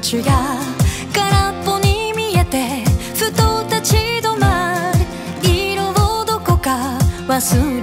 街が空っぽに見えてふと立ち止まる。色をどこか忘れ